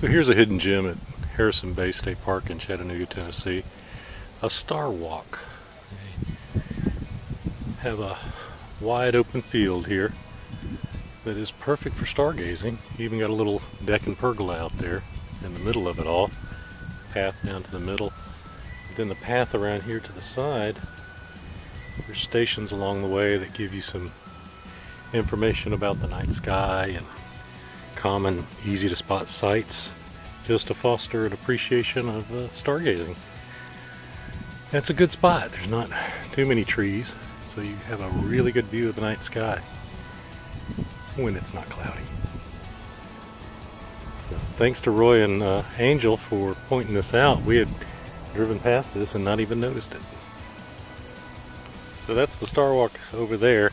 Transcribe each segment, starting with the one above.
So here's a hidden gem at Harrison Bay State Park in Chattanooga, Tennessee. A star walk. They have a wide open field here that is perfect for stargazing. Even got a little deck and pergola out there in the middle of it all. Path down to the middle. then the path around here to the side, there's stations along the way that give you some information about the night sky and common, easy to spot sights just to foster an appreciation of uh, stargazing. That's a good spot. There's not too many trees, so you have a really good view of the night sky when it's not cloudy. So thanks to Roy and uh, Angel for pointing this out. We had driven past this and not even noticed it. So that's the Star Walk over there.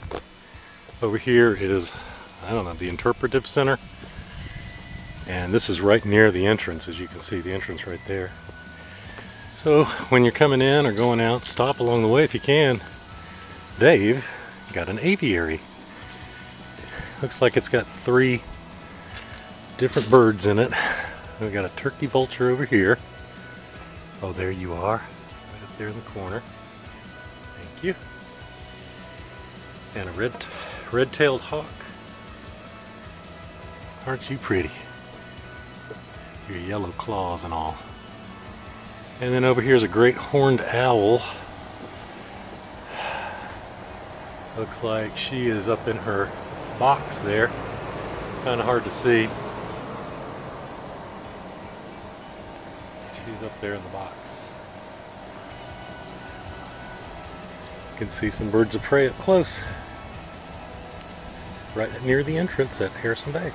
Over here is, I don't know, the interpretive center. And this is right near the entrance, as you can see, the entrance right there. So when you're coming in or going out, stop along the way if you can. Dave got an aviary. Looks like it's got three different birds in it. We've got a turkey vulture over here. Oh, there you are, right up there in the corner. Thank you. And a red, red-tailed hawk. Aren't you pretty? Your yellow claws and all. And then over here is a great horned owl. Looks like she is up in her box there. Kind of hard to see. She's up there in the box. You can see some birds of prey up close. Right near the entrance at Harrison Bay.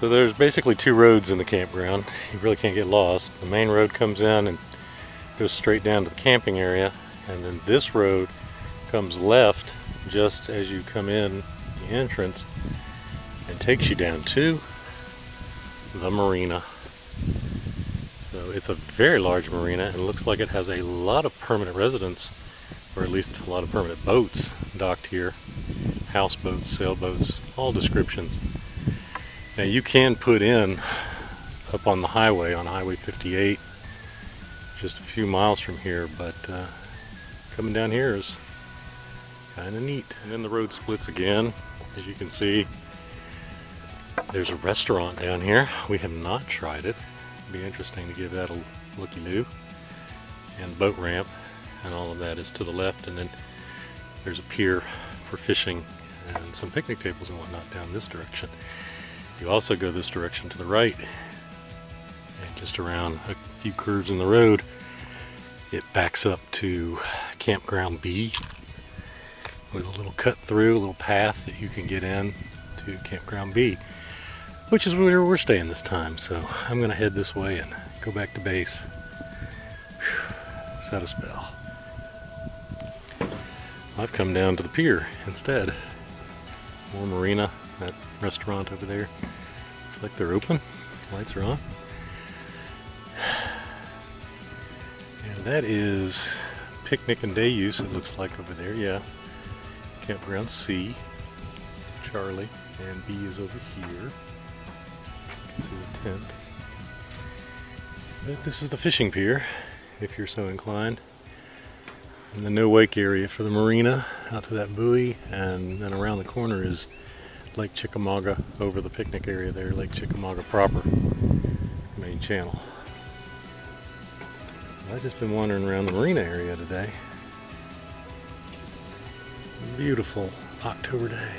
So there's basically two roads in the campground. You really can't get lost. The main road comes in and goes straight down to the camping area. And then this road comes left just as you come in the entrance and takes you down to the marina. So it's a very large marina and looks like it has a lot of permanent residents or at least a lot of permanent boats docked here. Houseboats, sailboats, all descriptions. Now you can put in up on the highway, on Highway 58, just a few miles from here, but uh, coming down here is kind of neat. And then the road splits again, as you can see. There's a restaurant down here. We have not tried it. It'd be interesting to give that a looky-loo. And boat ramp and all of that is to the left. And then there's a pier for fishing and some picnic tables and whatnot down this direction. You also go this direction to the right and just around a few curves in the road it backs up to campground B with a little cut through, a little path that you can get in to campground B which is where we're staying this time. So I'm gonna head this way and go back to base. Set a spell. I've come down to the pier instead. More marina that restaurant over there. Looks like they're open. Lights are on. And that is picnic and day use, it looks like over there, yeah. Campground C, Charlie, and B is over here. You can see the tent. But this is the fishing pier, if you're so inclined. And the no wake area for the marina out to that buoy, and then around the corner is Lake Chickamauga over the picnic area there, Lake Chickamauga proper, main channel. I've just been wandering around the marina area today. Beautiful October day.